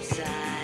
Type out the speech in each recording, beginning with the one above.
I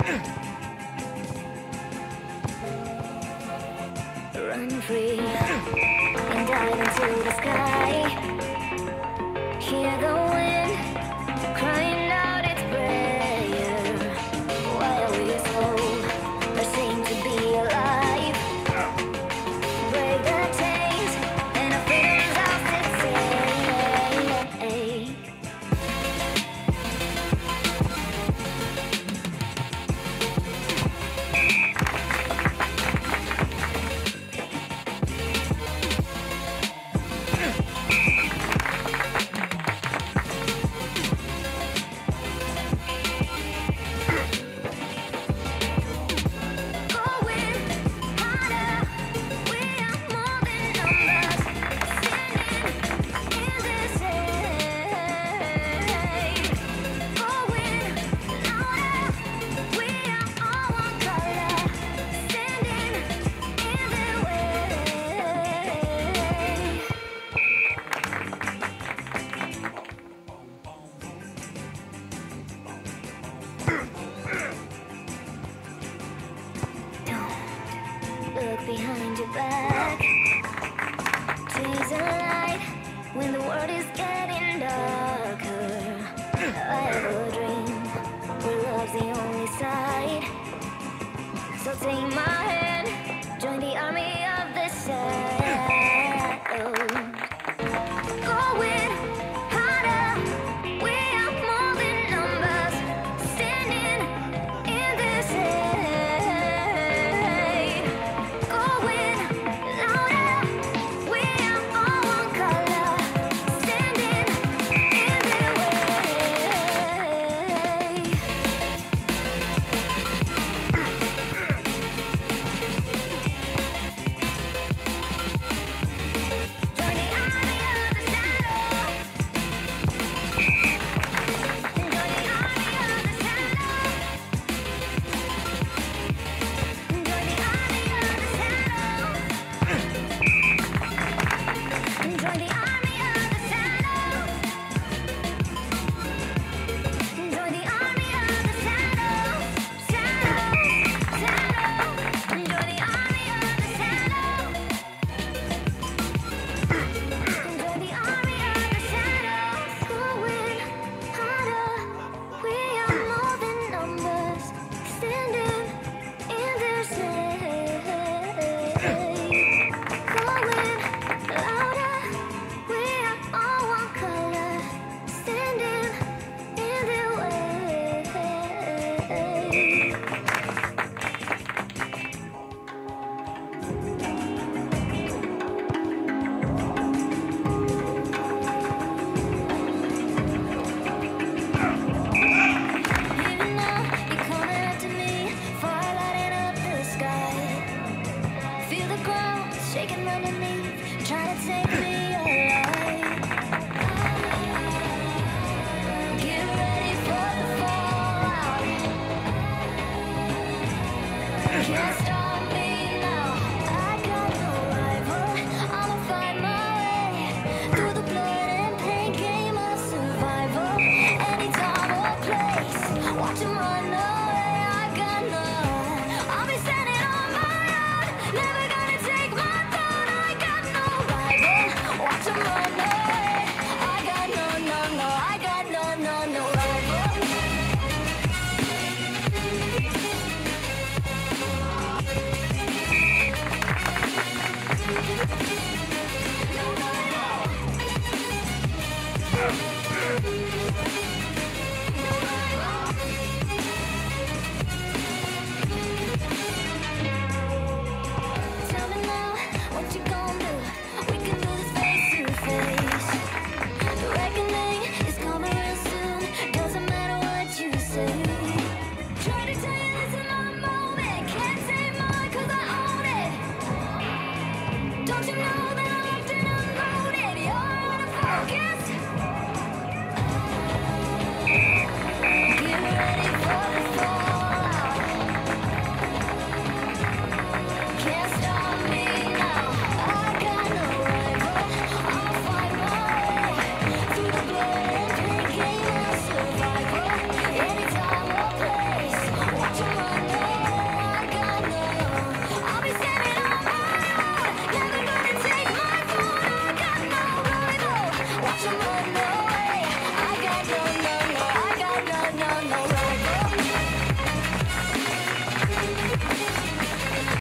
Run free and dive into the sky. Hear the